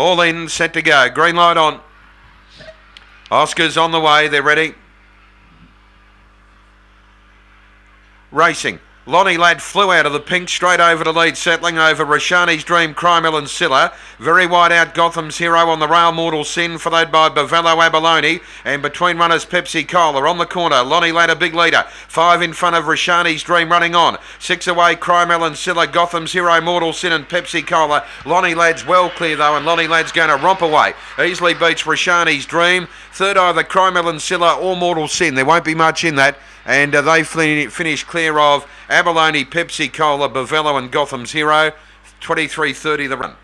All in, set to go. Green light on. Oscar's on the way. They're ready. Racing. Lonnie Ladd flew out of the pink straight over to lead, settling over Rashani's Dream, Crymel and Silla. Very wide out Gotham's Hero on the rail, Mortal Sin, followed by Bavello Abalone. And between runners, Pepsi Cola on the corner. Lonnie Ladd a big leader. Five in front of Rashani's Dream running on. Six away, Crymel and Silla, Gotham's Hero, Mortal Sin and Pepsi Cola. Lonnie Ladd's well clear though, and Lonnie Ladd's going to romp away. Easily beats Rashani's Dream. Third either Crymel and Silla or Mortal Sin. There won't be much in that and uh, they finish clear of Abalone, Pepsi Cola, Bavello, and Gotham's Hero. 23.30 the run.